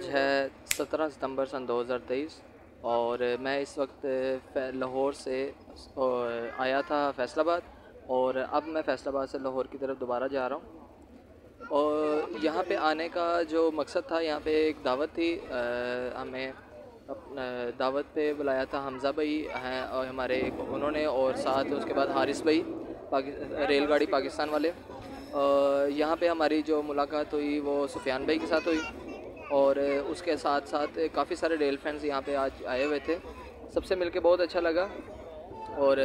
आज है 17 सितंबर सन 2023 और मैं इस वक्त लाहौर से आया था फैसलाबाद और अब मैं फैसलाबाद से लाहौर की तरफ़ दोबारा जा रहा हूँ। और यहाँ पे आने का जो मकसद था यहाँ पे एक दावत थी अ, हमें दावत पे बुलाया था हमज़ा भाई हैं और हमारे एक उन्होंने और साथ उसके बाद हारिस भाई पाकि रेलगाड़ी पाकिस्तान वाले। यहाँ पे हमारी जो मुलाकात हुई वो सुफियान भाई के साथ हुई। और उसके साथ साथ काफ़ी सारे रेल फैंस यहाँ पे आज आए हुए थे। सबसे मिलके बहुत अच्छा लगा और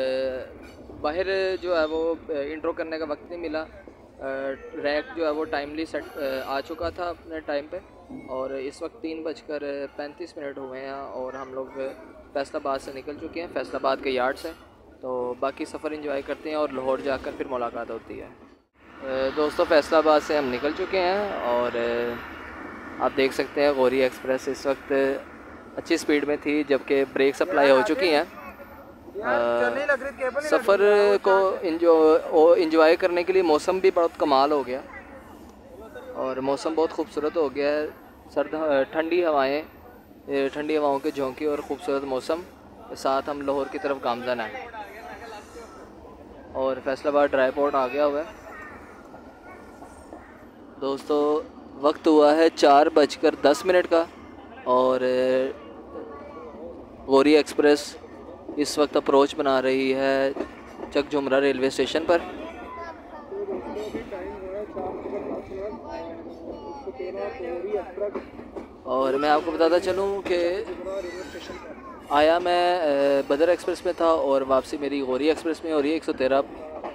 बाहर जो है वो इंट्रो करने का वक्त नहीं मिला। रैक जो है वो टाइमली सेट आ चुका था अपने टाइम पे और इस वक्त तीन बजकर पैंतीस मिनट हुए हैं और हम लोग फैसलाबाद से निकल चुके हैं। फैसलाबाद के यार्ड से तो बाकी सफ़र इंजॉय करते हैं और लाहौर जाकर फिर मुलाकात होती है। दोस्तों, फैसलाबाद से हम निकल चुके हैं और आप देख सकते हैं गौरी एक्सप्रेस इस वक्त अच्छी स्पीड में थी जबकि ब्रेक सप्लाई हो चुकी हैं। सफ़र को इंजो इंजॉय करने के लिए मौसम भी बहुत कमाल हो गया। और मौसम बहुत खूबसूरत हो गया है। सर्द ठंडी हवाएँ ठंडी हवाओं के झोंके और ख़ूबसूरत मौसम। साथ हम लाहौर की तरफ़ गामजन हैं। और फैसलाबाद ड्राई पोर्ट आ गया हुआ है। दोस्तों वक्त हुआ है चार बजकर दस मिनट का और गौरी एक्सप्रेस इस वक्त अप्रोच बना रही है चक जुमरा रेलवे स्टेशन पर। और मैं आपको बताता चलूँ कि आया मैं बदर एक्सप्रेस में था और वापसी मेरी गौरी एक्सप्रेस में एक सौ तेरह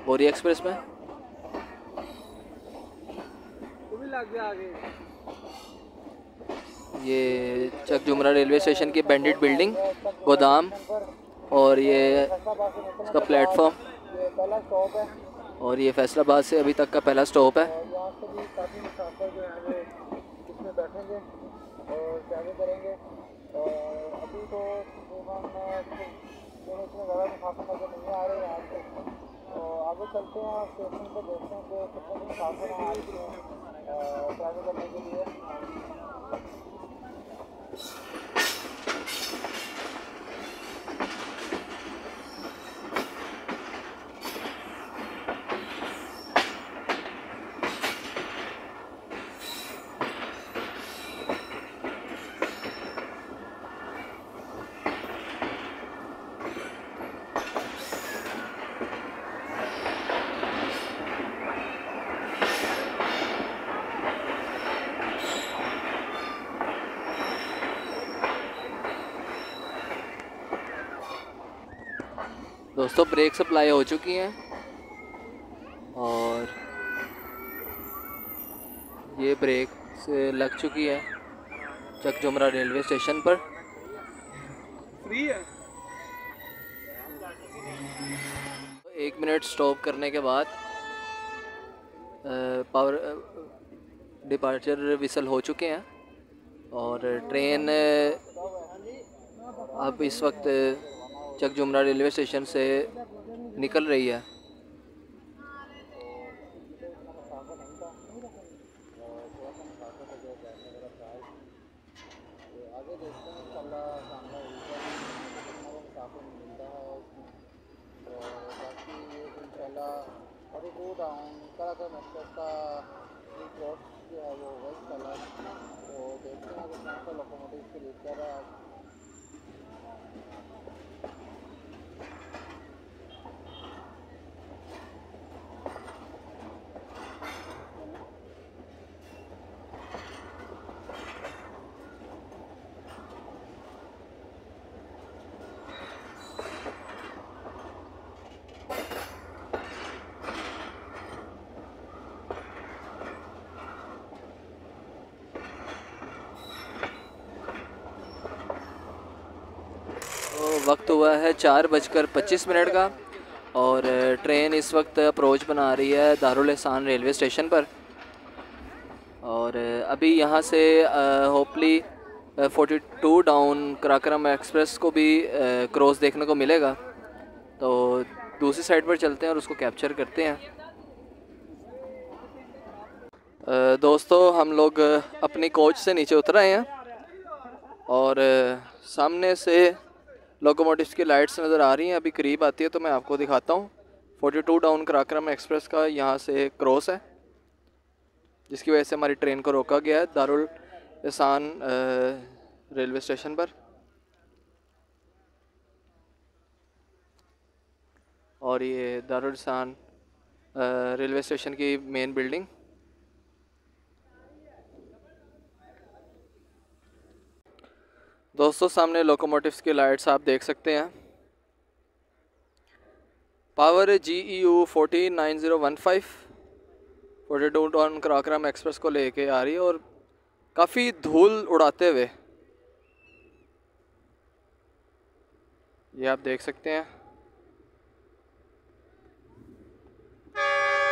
गौरी एक्सप्रेस में। ये चक जुमरा रेलवे स्टेशन की बैंडेड बिल्डिंग गोदाम और ये इसका प्लेटफॉर्म और ये फैसलाबाद से अभी तक का पहला स्टॉप है। आगे चलते हैं स्टेशन पर देखते हैं कि कितने दिन साथ हैं आज ट्रैवल करने के लिए। दोस्तों ब्रेक सप्लाई हो चुकी हैं। और ये ब्रेक से लग चुकी है चक जुमरा रेलवे स्टेशन पर। फ्री है? एक मिनट स्टॉप करने के बाद पावर डिपार्चर विसल हो चुके हैं। और ट्रेन अब इस वक्त चक जुमरा रेलवे स्टेशन से निकल रही है। आगे देखते हैं कितना मुसाफिर मिलता है इसमें तो बाकी ये इंशाल्लाह अभी गो डाउन कराकर एक्सप्रेस का रिपोर्ट जो है वो होगा इंशाल्लाह तो देखते हैं कि कौन सा लोकोमोटिव इसको लीड कर रहा है आज तो वक्त हुआ है चार बजकर पच्चीस मिनट का और ट्रेन इस वक्त अप्रोच बना रही है दारुल एहसान रेलवे स्टेशन पर। और अभी यहाँ से hopefully forty two down Karakoram express को भी क्रॉस देखने को मिलेगा। तो दूसरी साइड पर चलते हैं और उसको कैप्चर करते हैं। दोस्तों, हम लोग अपनी कोच से नीचे उतर आए हैं और सामने से लोकोमोटिव्स की लाइट्स नज़र आ रही हैं, अभी करीब आती है तो मैं आपको दिखाता हूँ। 42 डाउन कराक्रम एक्सप्रेस का यहाँ से क्रॉस है, जिसकी वजह से हमारी ट्रेन को रोका गया है दारुल एहसान रेलवे स्टेशन पर। और ये दारुल एहसान रेलवे स्टेशन की मेन बिल्डिंग दोस्तों, सामने लोकोमोटिव्स की लाइट्स आप देख सकते हैं। Power G E U fourteen nine zero one five forty express को लेके आ रही है और काफ़ी धूल उड़ाते हुए ये आप देख सकते हैं।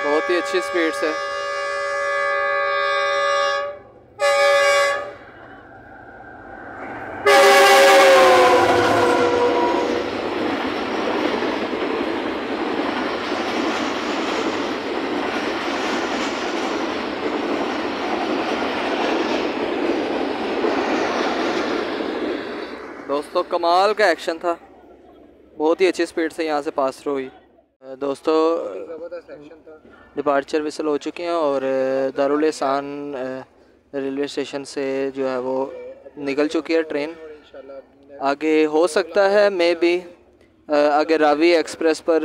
बहुत ही अच्छी स्पीड से दोस्तों कमाल का एक्शन था। बहुत ही अच्छी स्पीड से यहाँ से पास थ्रू हुई। दोस्तों डिपार्चर विसल हो चुके हैं और दारुल एहसान रेलवे स्टेशन से जो है वो निकल चुकी है ट्रेन आगे हो सकता है मे बी आगे रावी एक्सप्रेस पर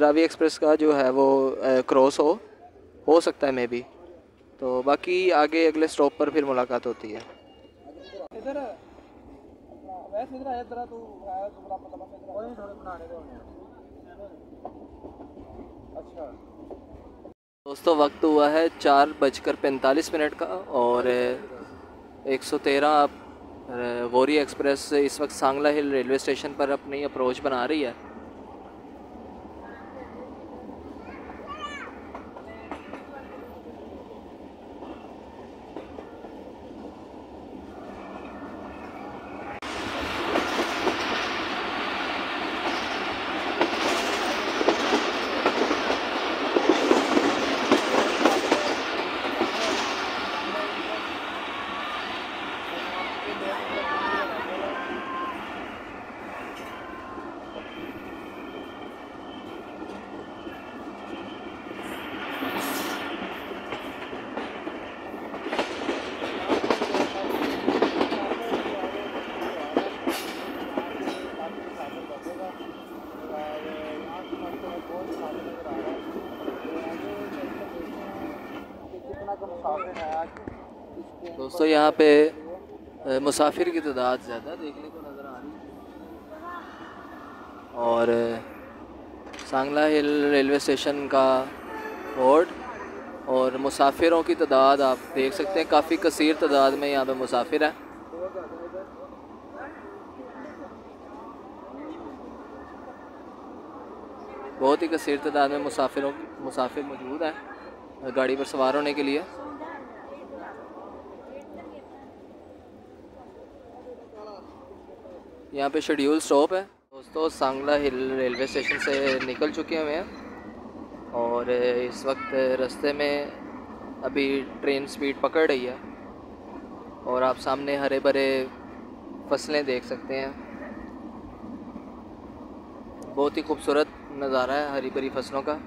रावी एक्सप्रेस का जो है वो क्रॉस हो हो सकता है मे बी तो बाकी आगे अगले स्टॉप पर फिर मुलाकात होती है। वैसे इधर आया जरा तू आया तो बड़ा पता इधर कोई थोड़े बनाने दो अच्छा दोस्तों वक्त हुआ है चार बजकर पैंतालीस मिनट का और एक सौ तेरह वोरी एक्सप्रेस इस वक्त सांगला हिल रेलवे स्टेशन पर अपनी अप्रोच बना रही है। दोस्तों यहाँ पे मुसाफिर की तादाद ज़्यादा देखने को नज़र आ रही है। और सांगला हिल रेलवे स्टेशन का बोर्ड और मुसाफिरों की तादाद आप देख सकते हैं। काफ़ी कसीर तादाद में यहाँ पे मुसाफिर हैं। बहुत ही कसीर तादाद में मुसाफिरों, मुसाफिर मौजूद हैं गाड़ी पर सवार होने के लिए। यहाँ पे शेड्यूल स्टॉप है। दोस्तों, सांगला हिल रेलवे स्टेशन से निकल चुके हुए हैं और इस वक्त रास्ते में अभी ट्रेन स्पीड पकड़ रही है। और आप सामने हरे भरे फ़सलें देख सकते हैं। बहुत ही खूबसूरत नज़ारा है हरी भरी फ़सलों का।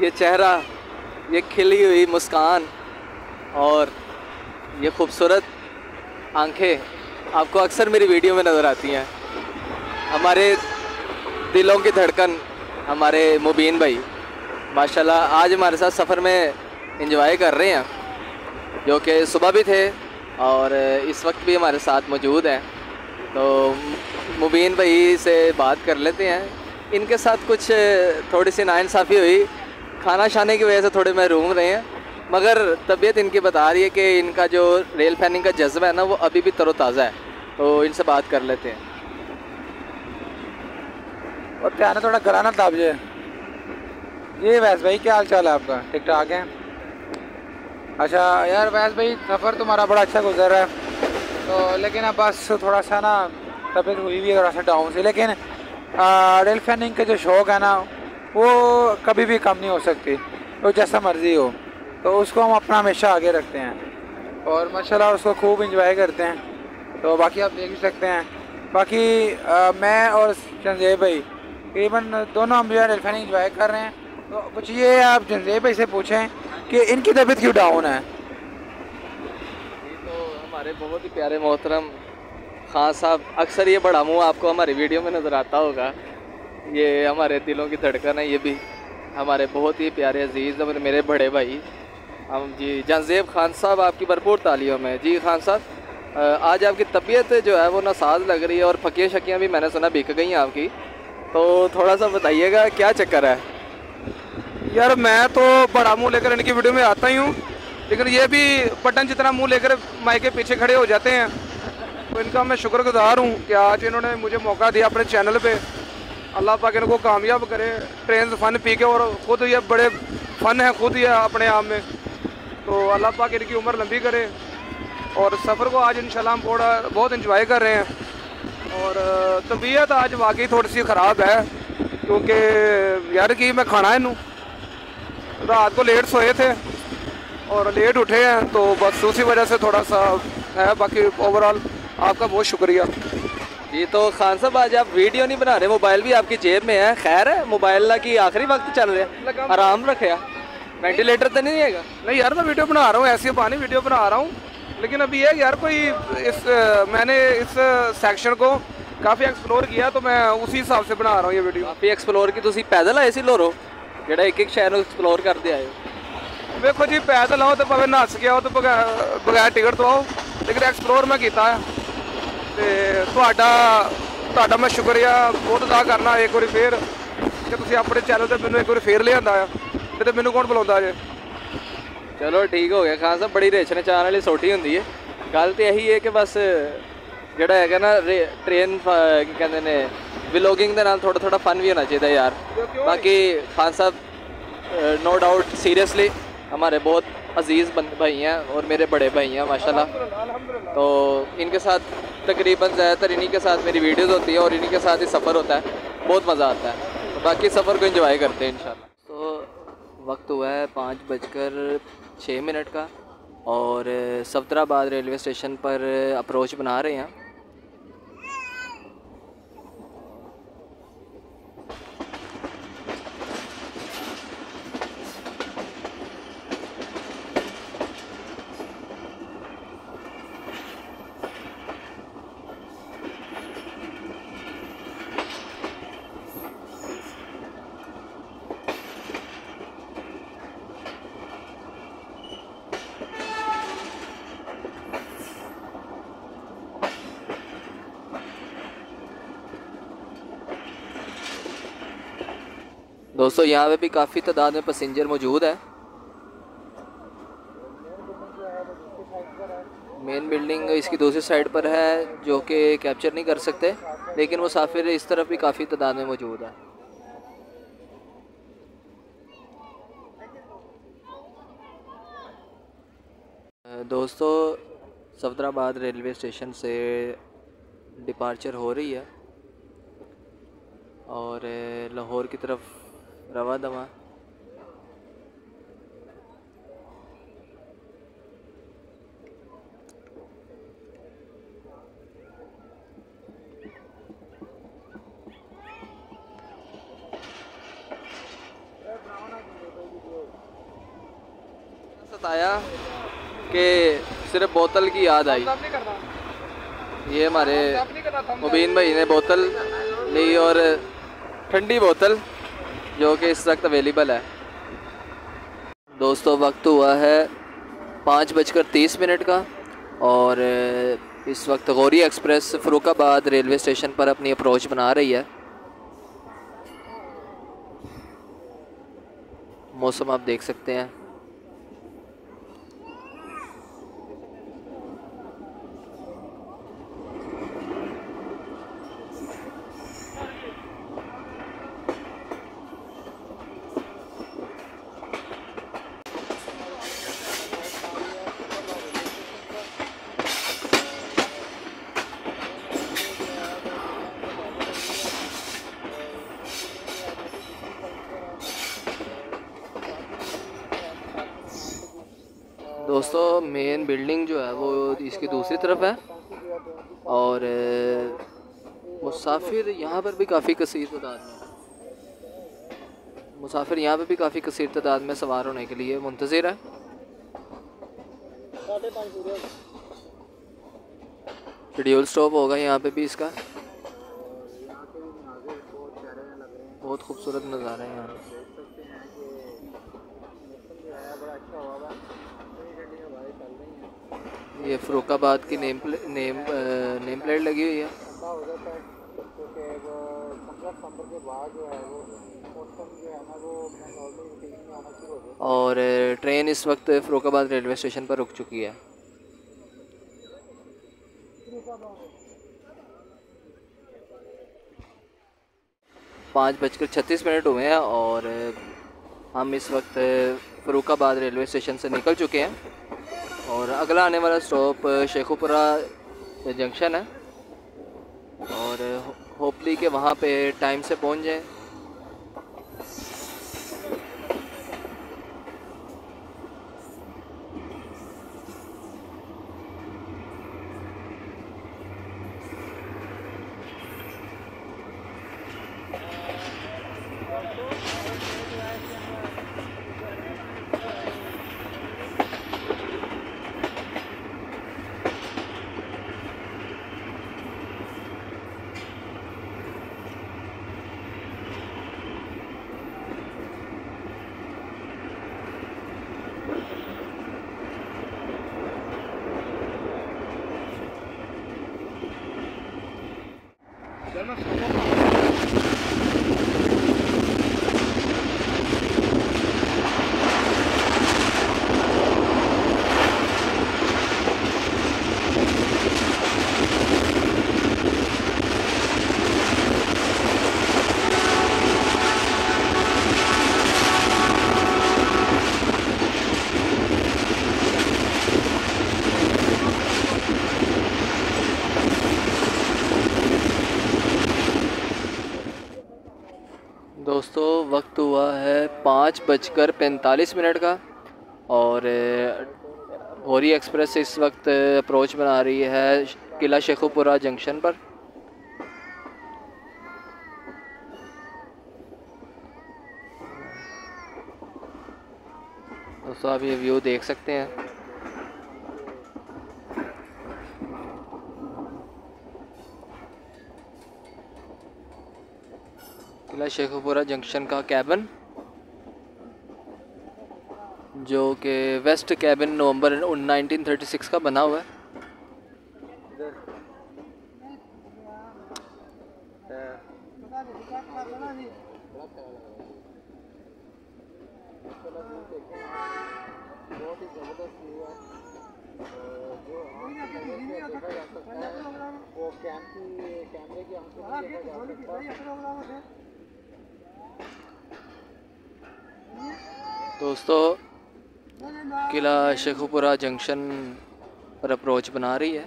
ये चेहरा, ये खिली हुई मुस्कान और ये खूबसूरत आँखें आपको अक्सर मेरी वीडियो में नज़र आती हैं। हमारे दिलों की धड़कन, हमारे मुबीन भाई, माशाल्लाह आज हमारे साथ सफ़र में इंजॉय कर रहे हैं, जो कि सुबह भी थे और इस वक्त भी हमारे साथ मौजूद हैं। तो मुबीन भाई से बात कर लेते हैं। इनके साथ कुछ थोड़ी सी नाइंसाफ़ी हुई खाना शाने की वजह से थोड़े महरूम रहे हैं, मगर तबीयत इनकी बता रही है कि इनका जो रेल फैनिंग का जज्बा है ना, वो अभी भी तरोताज़ा है तो इनसे बात कर लेते हैं। और ध्यान है थोड़ा गला दाब जाए। ये वैस भाई, क्या हाल चाल है आपका? ठीक ठाक है? अच्छा यार वैस भाई, सफ़र तुम्हारा बड़ा अच्छा गुजर रहा है। तो लेकिन अब बस थोड़ा सा ना, तबीयत हुई भी है, थोड़ा सा डाउन से, लेकिन रेल फैनिंग का जो शौक़ है ना वो कभी भी कम नहीं हो सकती। तो जैसा मर्ज़ी हो। तो उसको हम अपना हमेशा आगे रखते हैं। और माशाल्लाह उसको खूब इंजॉय करते हैं। तो बाकी आप देख ही सकते हैं। बाकी आ, मैं और संजय भाई तकरीबन दोनों हम जो है इंजॉय कर रहे हैं। तो कुछ ये आप संजय भाई से पूछें कि इनकी तबीयत क्यों डाउन है? ये तो हमारे बहुत ही प्यारे मोहतरम खान साहब। अक्सर ये बड़ा मुँह आपको हमारी वीडियो में नज़र आता होगा। ये हमारे दिलों की धड़कन है, ये भी हमारे बहुत ही प्यारे अज़ीज़ और मेरे बड़े भाई। हम जी, जंजेब खान साहब आपकी भरपूर तालियों में। जी खान साहब आज आपकी तबीयत जो है वो नासाज लग रही है और फकियाँ शकियाँ भी मैंने सुना बिक गई हैं आपकी। तो थोड़ा सा बताइएगा, क्या चक्कर है? यार, मैं तो बड़ा मुँह लेकर इनकी वीडियो में आता ही हूँ, लेकिन ये भी बटन जितना मुँह लेकर माइक के पीछे खड़े हो जाते हैं। तो इनका मैं शुक्रगुजार हूँ कि आज इन्होंने मुझे मौका दिया अपने चैनल पे। अल्लाह पाक इनको कामयाब करे ट्रेन फन पी के और ख़ुद ये बड़े फ़न है, खुद ये अपने आप में। तो अल्लाह पाक इनकी उम्र लंबी करे और सफ़र को आज इंशाल्लाह हम थोड़ा बहुत इंजॉय कर रहे हैं। और तबीयत आज वाकई थोड़ी सी ख़राब है, क्योंकि यार कि मैं खाना है रात को लेट सोए थे और लेट उठे हैं तो बस उसी वजह से थोड़ा सा है, बाकी ओवरऑल आपका बहुत शुक्रिया। जी तो खान साहब आज आप वीडियो नहीं बना रहे मोबाइल भी आपकी जेब में है खैर है मोबाइल की आखिरी वक्त चल रहा है आराम रखे वेंटिलेटर तो नहीं रहेगा नहीं यार मैं वीडियो बना रहा हूँ ऐसी पानी वीडियो बना रहा हूँ लेकिन अभी ये यार कोई इस मैंने इस सेक्शन को काफ़ी एक्सप्लोर किया तो मैं उसी हिसाब से बना रहा हूँ ये वीडियो काफ़ी एक्सप्लोर की तुम पैदल आए सी लोरो ਜਿਹੜਾ एक एक शहर एक्सप्लोर करते आए देखो जी पैदल आओ तो भावे नस के आओ तो बगैर टिकट तो आओ ਤੇ ਤੁਹਾਡਾ ਤੁਹਾਡਾ ਮੈਂ ਸ਼ੁਕਰੀਆ ਬਹੁਤ ਅਦਾ ਕਰਨਾ ਇੱਕ ਵਾਰੀ ਫੇਰ ਕਿ ਤੁਸੀਂ ਆਪਣੇ ਚੈਨਲ ਤੇ ਮੈਨੂੰ ਇੱਕ ਵਾਰੀ ਫੇਰ ਲਿਆਂਦਾ ਆ। ਨਹੀਂ ਤੇ ਮੈਨੂੰ ਕੌਣ ਬੁਲਾਉਂਦਾ ਜੇ? ਚਲੋ ਠੀਕ ਹੋ ਗਿਆ ਖਾਨ ਸਾਹਿਬ ਬੜੀ ਰੇਸ਼ਣ ਚਾਹਣ ਵਾਲੀ ਸੋਟੀ ਹੁੰਦੀ ਹੈ ਗੱਲ ਤੇ ਇਹੀ ਹੈ ਕਿ ਬਸ ਜਿਹੜਾ ਹੈਗਾ ਨਾ ਟ੍ਰੇਨ ਕੀ ਕਹਿੰਦੇ ਨੇ ਵਲੋਗਿੰਗ ਦੇ ਨਾਲ ਥੋੜਾ ਥੋੜਾ ਫਨ ਵੀ ਹੋਣਾ ਚਾਹੀਦਾ ਯਾਰ। ਬਾਕੀ Khan Sahib no doubt seriously ਹਮਾਰੇ ਬਹੁਤ अज़ीज़ भाई हैं और मेरे बड़े भाई हैं, माशाल्लाह। तो इनके साथ तकरीबन ज़्यादातर इन्हीं के साथ मेरी वीडियोस होती है और इन्हीं के साथ ही सफ़र होता है। बहुत मज़ा आता है। तो बाकी सफ़र को इंजॉय करते हैं इन वक्त हुआ है पाँच बजकर छः मिनट का और सफदराबाद रेलवे स्टेशन पर अप्रोच बना रहे हैं। दोस्तों, यहाँ पे भी काफ़ी तादाद में पैसेंजर मौजूद है। मेन बिल्डिंग इसकी दूसरी साइड पर है, जो कि कैप्चर नहीं कर सकते, लेकिन मुसाफिर इस तरफ़ भी काफ़ी तादाद में मौजूद है। दोस्तों, सफदराबाद रेलवे स्टेशन से डिपार्चर हो रही है, और लाहौर की तरफ़ रवा दवा। सताया कि सिर्फ़ बोतल की याद आई। ये हमारे। मुबीन भाई ने बोतल ली और ठंडी बोतल। जो कि इस वक्त अवेलेबल है। दोस्तों, वक्त हुआ है पाँच बजकर तीस मिनट का और इस वक्त Gauri express Farrukhabad railway station पर अपनी अप्रोच बना रही है। मौसम आप देख सकते हैं। तरफ़ है। और मुसाफिर यहाँ पर भी काफ़ी कसीर तादाद में मुसाफिर यहाँ पर भी काफ़ी कसीर तादाद में सवार होने के लिए मुंतज़र है। शेड्यूल स्टॉप होगा यहाँ पे भी इसका। बहुत खूबसूरत नज़ारा है यहाँ। ये फ़रुखाबाद की name play, name uh, name plate लगी हुई है। और ट्रेन इस वक्त फ़रुखाबाद रेलवे स्टेशन पर रुक चुकी है। पाँच बजकर छत्तीस मिनट हुए हैं और हम इस वक्त फ़रुखाबाद रेलवे स्टेशन से निकल चुके हैं। और अगला आने वाला स्टॉप शेखुपुरा जंक्शन है। और होपली के वहाँ पे टाइम से पहुँच जाएँ। दोस्तों, वक्त हुआ है पाँच बजकर पैंतालीस मिनट का और गौरी एक्सप्रेस इस वक्त अप्रोच बना रही है किला शेखुपुरा जंक्शन पर। दोस्तों, आप ये व्यू देख सकते हैं। किला शेखुपुरा जंक्शन का कैबन, जो कि वेस्ट कैबिन नवंबर 1936 का बना हुआ है। कैमरे है दोस्तों किला शेखुपुरा जंक्शन पर अप्रोच बना रही है।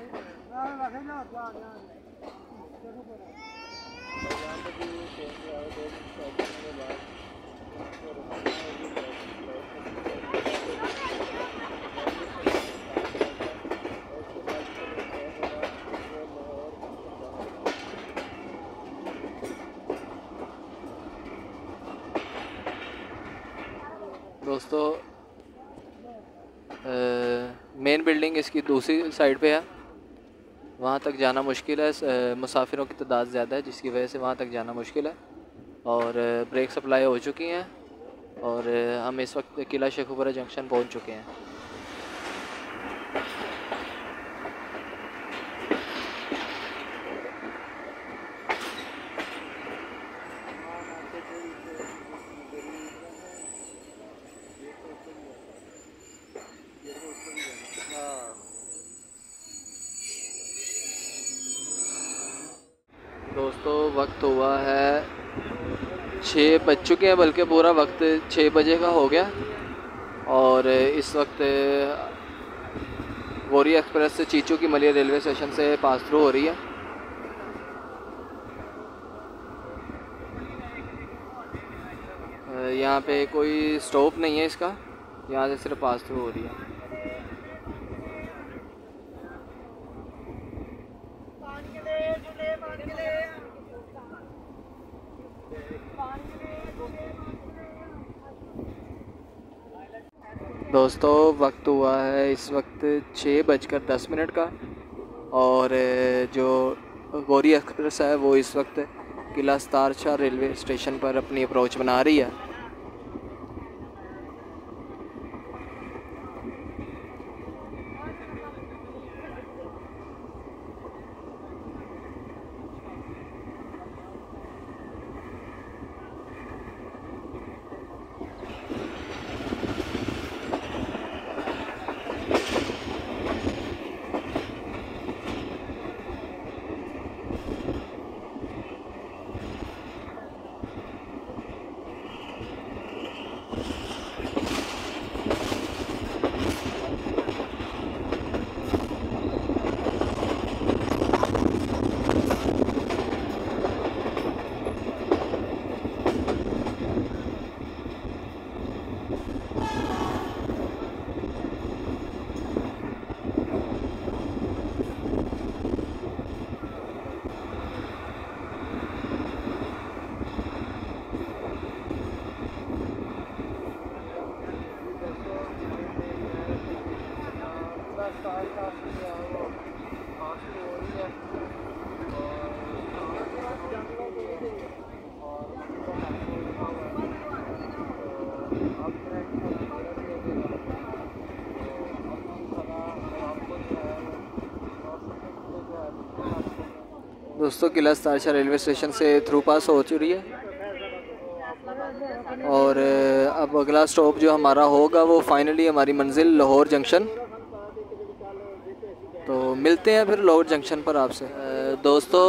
दोस्तों मेन बिल्डिंग इसकी दूसरी साइड पे है। वहाँ तक जाना मुश्किल है मुसाफिरों की तादाद ज़्यादा है, जिसकी वजह से वहाँ तक जाना मुश्किल है। और ब्रेक सप्लाई हो चुकी हैं, और हम इस वक्त किला शेखुपुरा जंक्शन पहुँच चुके हैं दोस्तों वक्त हुआ है बज चुके हैं, बल्कि पूरा वक्त छः बजे का हो गया। और इस वक्त गोरी एक्सप्रेस से चीचू की मलिया रेलवे स्टेशन से पास थ्रू हो रही है। यहाँ पे कोई स्टॉप नहीं है इसका, यहाँ से सिर्फ़ पास थ्रू हो रही है। दोस्तों, वक्त हुआ है इस वक्त छः बजकर दस मिनट का और जो गौरी एक्सप्रेस है वो इस वक्त किला स्तारशाह रेलवे स्टेशन पर अपनी अप्रोच बना रही है। दोस्तों, किला स्तारशाह रेलवे स्टेशन से थ्रू पास हो चुकी है। और अब अगला स्टॉप जो हमारा होगा, वो फाइनली हमारी मंजिल लाहौर जंक्शन। तो मिलते हैं फिर लाहौर जंक्शन पर आपसे। दोस्तों,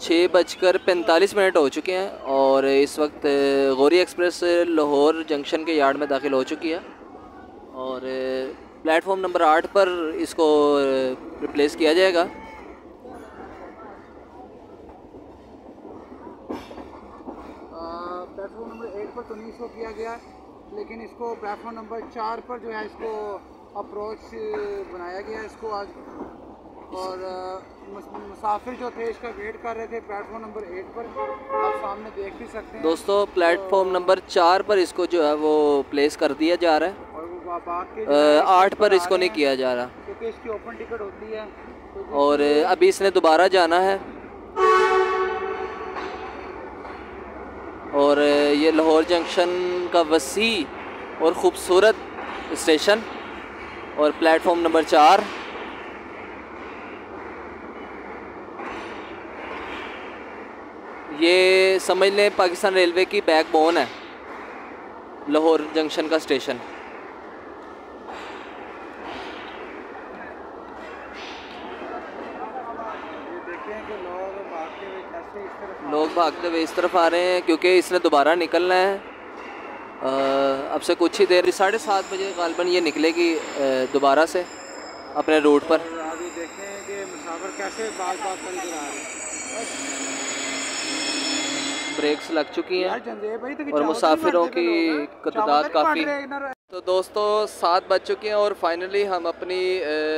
छः बजकर पैंतालीस मिनट हो चुके हैं और इस वक्त गौरी एक्सप्रेस लाहौर जंक्शन के यार्ड में दाखिल हो चुकी है। और प्लेटफॉर्म नंबर आठ पर इसको रिप्लेस किया जाएगा प्लेटफॉर्म नंबर एट पर तो नहीं इसको किया गया लेकिन इसको प्लेटफॉर्म नंबर चार पर जो है इसको अप्रोच बनाया गया इसको आज। और मुसाफिर जो थे इसका वेट कर रहे थे प्लेटफॉर्म नंबर एट पर। आप सामने देख भी सकते हैं। दोस्तों प्लेटफॉर्म नंबर चार पर इसको जो है वो प्लेस कर दिया जा रहा है। और आठ पर इसको नहीं किया जा रहा। क्योंकि इसकी ओपन टिकट होती है। तो और अभी इसने दोबारा जाना है। ये लाहौर जंक्शन का वसी और ख़ूबसूरत स्टेशन और प्लेटफॉर्म नंबर चार। ये समझ लें पाकिस्तान रेलवे की बैकबोन है, लाहौर जंक्शन का स्टेशन ये देखें कि लोग भागते हुए कैसे इस तरफ़ लोग भागते हुए इस तरफ़ आ रहे हैं क्योंकि इसने दोबारा निकलना है। अब से कुछ ही देर साढ़े सात बजे गालबन ये निकलेगी दोबारा से अपने रूट पर। और अभी देखें कि मुसाफिर कैसे बात बात कर इधर आ ब्रेक्स लग चुकी हैं तो और मुसाफिरों की तादाद काफ़ी तो दोस्तों सात बज चुके हैं और फाइनली हम अपनी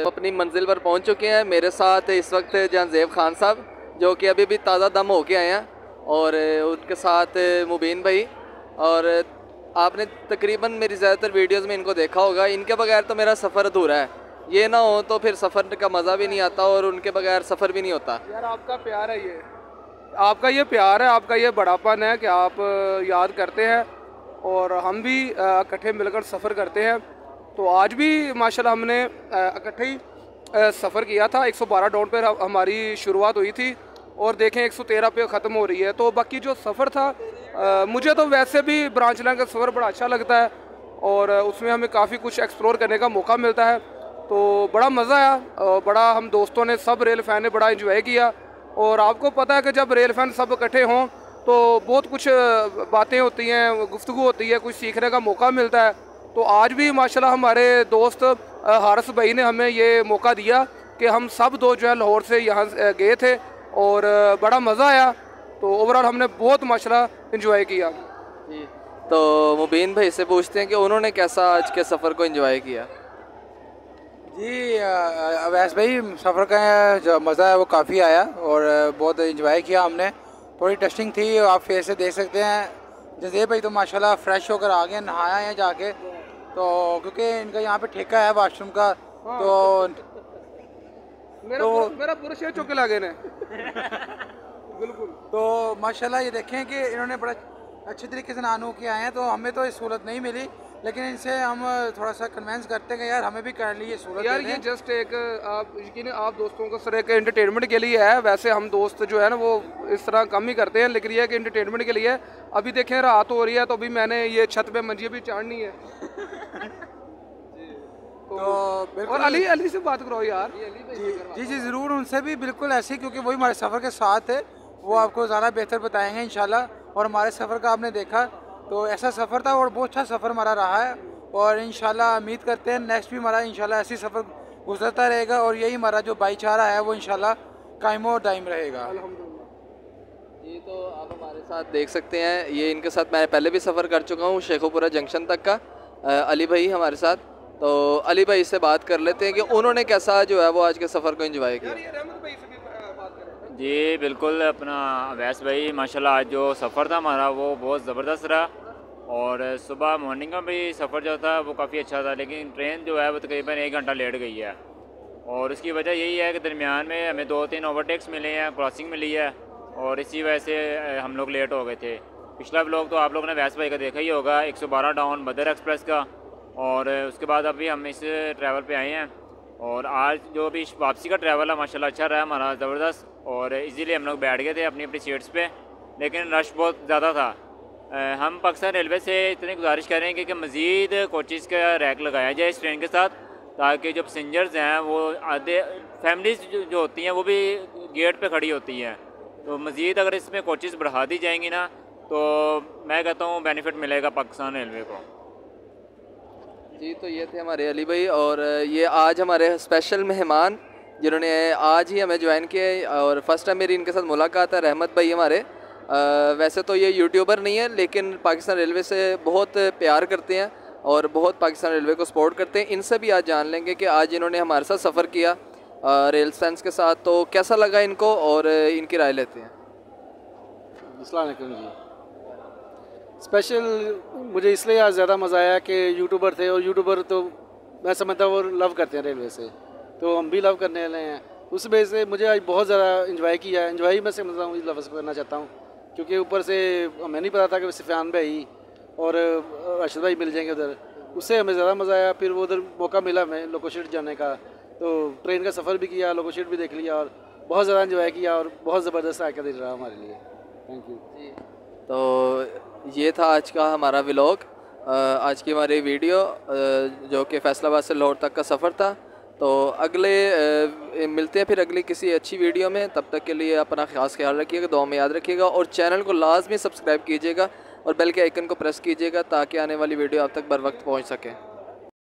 अपनी मंजिल पर पहुँच चुके हैं। मेरे साथ इस वक्त जहांजेब खान साहब जो कि अभी भी ताज़ा दम होके आए हैं। और उनके साथ मुबीन भाई। और, आपने तकरीबन मेरी ज़्यादातर वीडियोस में इनको देखा होगा। इनके बगैर तो मेरा सफ़र अधूरा है। ये ना हो तो फिर सफ़र का मज़ा भी नहीं आता और उनके बगैर सफ़र भी नहीं होता। यार, आपका प्यार है ये। आपका ये प्यार है, आपका ये बड़ापन है कि आप याद करते हैं और हम भी इकट्ठे मिलकर सफ़र करते हैं। तो आज भी, माशाल्लाह, हमने इकट्ठे ही सफ़र किया था। एक 112 डाउन पर हमारी शुरुआत हुई थी। और देखें 113 पे ख़त्म हो रही है। तो बाकी जो सफ़र था अ, मुझे तो वैसे भी ब्रांच लाइन का सफ़र बड़ा अच्छा लगता है और उसमें हमें काफ़ी कुछ एक्सप्लोर करने का मौका मिलता है। तो बड़ा मज़ा आया बड़ा हम दोस्तों ने सब रेल फ़ैन ने बड़ा इंजॉय किया। और आपको पता है कि जब रेल फ़ैन सब इकट्ठे हों तो बहुत कुछ बातें होती हैं गुफ्तु होती है कुछ सीखने का मौका मिलता है। तो आज भी माशाल्लाह हमारे दोस्त हारस भाई ने हमें ये मौका दिया कि हम सब दो जो है लाहौर से यहाँ गए थे। और बड़ा मज़ा आया। तो ओवरऑल हमने बहुत माशाल्लाह इंजॉय किया। जी। तो मुबीन भाई से पूछते हैं कि उन्होंने कैसा आज के सफ़र को एंजॉय किया? जी अवैस भाई सफ़र का जो मज़ा है वो काफ़ी आया और बहुत इंजॉय किया हमने। थोड़ी टेस्टिंग थी आप फेस से देख सकते हैं। जजेब भाई तो माशाल्लाह फ्रेश होकर आ गए नहाया है जाके। तो क्योंकि इनका यहाँ पे ठेका है वाशरूम का तो मेरा पूरा- मेरा पूरा शेर चौके लागे ने। बिल्कुल। तो माशाल्लाह ये देखें कि इन्होंने बड़ा अच्छे तरीके से नानू के आए हैं तो हमें तो ये सहूलत नहीं मिली लेकिन इनसे हम थोड़ा सा कन्वेंस करते हैं यार हमें भी करने लिए सहूलत यार ये जस्ट एक आप यकीन आप दोस्तों को सर एक एंटरटेनमेंट के लिए है वैसे हम दोस्त जो है ना वो इस तरह कम ही करते हैं लेकिन ये है कि एंटरटेनमेंट के लिए अभी देखें रात हो रही है तो अभी मैंने ये छत पे मंजी भी चाड़नी है। तो और बिल्कुल अली अली से बात करो यार। जी जी ज़रूर उनसे भी बिल्कुल ऐसे ही क्योंकि वही हमारे सफ़र के साथ है वो आपको ज़्यादा बेहतर बताएँगे इंशाल्लाह। और हमारे सफ़र का आपने देखा तो ऐसा सफ़र था और बहुत अच्छा सफ़र हमारा रहा है। और इंशाल्लाह उम्मीद करते हैं नेक्स्ट भी हमारा इंशाल्लाह ऐसी सफ़र गुजरता रहेगा और यही हमारा जो भाईचारा है वो इंशाल्लाह कायम और दायम रहेगा। जी तो आप हमारे साथ देख सकते हैं ये इनके साथ मैं पहले भी सफ़र कर चुका हूँ शेखोपुरा जंक्शन तक का। अली भाई हमारे साथ। तो अली भाई से बात कर लेते हैं कि उन्होंने कैसा जो है वो आज के सफ़र को इंजॉय किया। ये रहमत भाई से भी बात करें जी बिल्कुल अपना अवैस भाई माशाल्लाह आज जो सफ़र था हमारा वो बहुत ज़बरदस्त रहा। और सुबह मॉर्निंग का भी सफ़र जो था वो काफ़ी अच्छा था लेकिन ट्रेन जो है वो तकरीबन एक घंटा लेट गई है। और उसकी वजह यही है कि दरमियान में हमें दो तीन ओवरटेक्स मिले हैं क्रॉसिंग मिली है और इसी वजह से हम लोग लेट हो गए थे। पिछला ब्लॉग तो आप लोगों ने वैस भाई का देखा ही होगा 112 डाउन बदर एक्सप्रेस का। और उसके बाद अभी हम इस ट्रैवल पे आए हैं। और आज जो भी वापसी का ट्रैवल है, माशाल्लाह अच्छा रहा हमारा, ज़बरदस्त। और इजीली हम लोग बैठ गए थे अपनी अपनी सीट्स पे। लेकिन रश बहुत ज़्यादा था। हम पाकिस्तान रेलवे से इतनी गुजारिश करेंगे कि कि मज़ीद कोचिज़ का रैक लगाया जाए इस ट्रेन के साथ, ताकि जो पैसेंजर्स हैं, वो आधे फैमिलीज़ जो होती हैं, वो भी गेट पर खड़ी होती हैं। तो मज़ीद अगर इसमें कोचिज़ बढ़ा दी जाएँगी ना तो मैं कहता हूँ बेनिफिट मिलेगा पाकिस्तान रेलवे को। जी तो ये थे हमारे अली भाई और ये आज हमारे स्पेशल मेहमान जिन्होंने आज ही हमें ज्वाइन किया और फ़र्स्ट टाइम मेरी इनके साथ मुलाकात है रहमत भाई हमारे। अ, वैसे तो ये यूट्यूबर नहीं है लेकिन पाकिस्तान रेलवे से बहुत प्यार करते हैं और बहुत पाकिस्तान रेलवे को सपोर्ट करते हैं। इनसे भी आज जान लेंगे कि आज इन्होंने हमारे साथ सफ़र किया रेल फैंस के साथ। तो कैसा लगा इनको और इनकी राय लेते हैं? जी। स्पेशल मुझे इसलिए आज ज़्यादा मज़ा आया कि यूट्यूबर थे और यूट्यूबर तो मैं समझता हूँ वो लव करते हैं रेलवे से। तो हम भी लव करने वाले हैं। उस वजह से मुझे आज बहुत ज़्यादा इंजॉय किया इंजॉय मैं समझता हूँ लफ्ज़ करना चाहता हूँ। क्योंकि ऊपर से हमें नहीं पता था कि सिफान भाई और अरशद भाई मिल जाएँगे उधर। उससे हमें ज़्यादा मज़ा आया। फिर वो उधर मौका मिला हमें लोकोशीट जाने का। तो ट्रेन का सफ़र भी किया लोकोशीट भी देख लिया और बहुत ज़्यादा इंजॉय किया और बहुत ज़बरदस्त आकर दिन रहा हमारे लिए। थैंक यू तो ये था आज का हमारा व्लॉग आज की हमारी वीडियो जो कि फैसलाबाद से लाहौर तक का सफ़र था। तो अगले मिलते हैं फिर अगली किसी अच्छी वीडियो में। तब तक के लिए अपना खास ख्याल रखिएगा दो में याद रखिएगा और चैनल को लाजमी सब्सक्राइब कीजिएगा और बेल के आइकन को प्रेस कीजिएगा ताकि आने वाली वीडियो आप तक बर वक्त पहुँच सके।